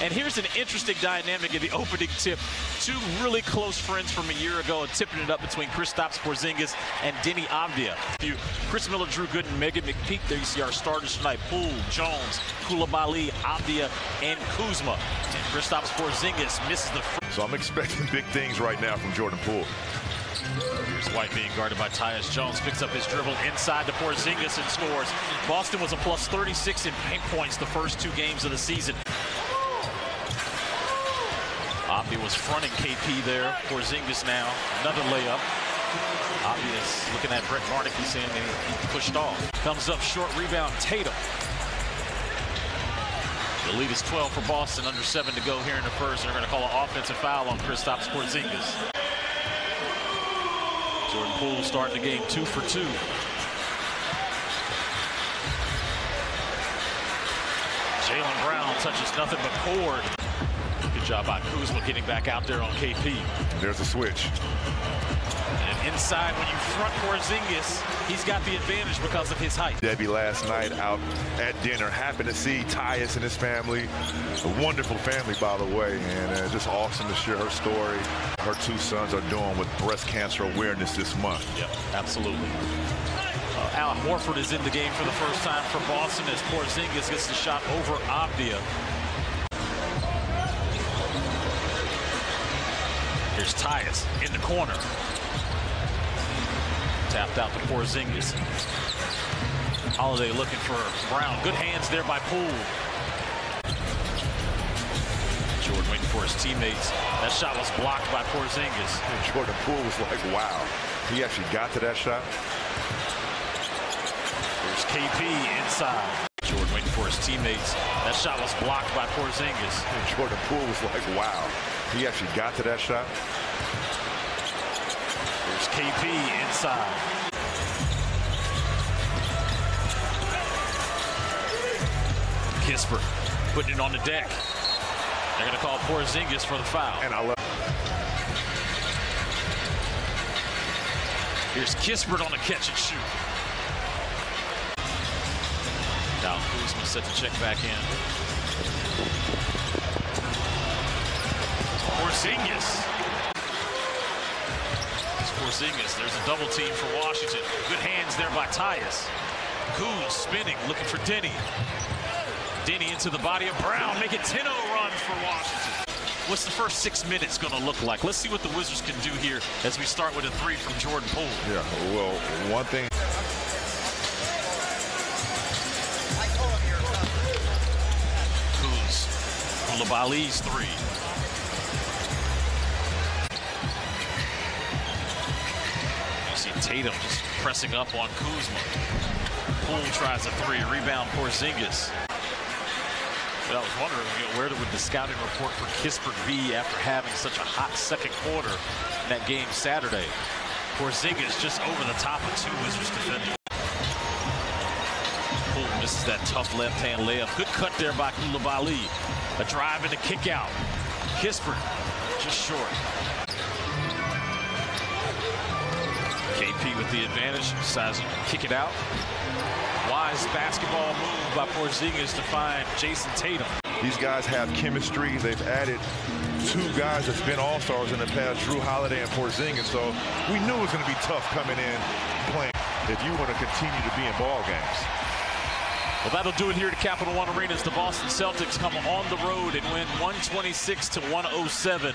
And here's an interesting dynamic in the opening tip. Two really close friends from a year ago and tipping it up between Kristaps Porzingis and Deni Avdija. Chris Miller, Drew Gooden, Meghan McPeak. There you see our starters tonight. Poole, Jones, Coulibaly, Avdija, and Kuzma. And Kristaps Porzingis misses the free. So I'm expecting big things right now from Jordan Poole. Here's White being guarded by Tyus Jones. Picks up his dribble inside to Porzingis and scores. Boston was a plus 36 in paint points the first two games of the season. Avdija was fronting KP there. Porzingis now. Another layup. Obvious looking at Brent Barnaky saying he pushed off. Comes up short rebound Tatum. The lead is 12 for Boston, under seven to go here in the first. And they're going to call an offensive foul on Kristaps Porzingis. Jordan Poole starting the game two for two. Jaylen Brown touches nothing but cord. Good job by Kuzma getting back out there on KP. There's a switch. And inside, when you front Porzingis, he's got the advantage because of his height. Debbie last night out at dinner happened to see Tyus and his family. A wonderful family, by the way, and uh, just awesome to share her story. Her two sons are doing with breast cancer awareness this month. Yep, absolutely. Uh, Al Horford is in the game for the first time for Boston as Porzingis gets the shot over Avdija. Here's Tyus in the corner. Tapped out to Porzingis. Holiday looking for Brown. Good hands there by Poole. Jordan waiting for his teammates. That shot was blocked by Porzingis. And Jordan Poole was like, wow. He actually got to that shot. There's KP inside. Jordan waiting for his teammates. That shot was blocked by Porzingis. And Jordan Poole was like, wow. He actually got to that shot. There's KP inside. Kispert putting it on the deck. They're going to call Porzingis for the foul. And I love Here's Kispert on the catch and shoot. Now Kuzma set to check back in. Porzingis. It's Porzingis. There's a double team for Washington. Good hands there by Tyus. Kuz spinning, looking for Deni. Deni into the body of Brown. Make it 10-0 run for Washington. What's the first six minutes going to look like? Let's see what the Wizards can do here as we start with a three from Jordan Poole. Yeah, well, one thing. Kuz. Coulibaly's three. See Tatum just pressing up on Kuzma. Poole tries a three. Rebound Porzingis. But I was wondering, you know, where would the scouting report for Kispert be after having such a hot second quarter in that game Saturday? Porzingis just over the top of two Wizards defenders. Poole misses that tough left-hand layup. Good cut there by Coulibaly. A drive and a kick out. Kispert just short. With the advantage, to kick it out. Wise basketball move by Porzingis to find Jayson Tatum. These guys have chemistry. They've added two guys that's been all-stars in the past, Jrue Holiday and Porzingis. So we knew it was going to be tough coming in playing if you want to continue to be in ball games. Well, that'll do it here at Capital One Arena as the Boston Celtics come on the road and win 126 to 107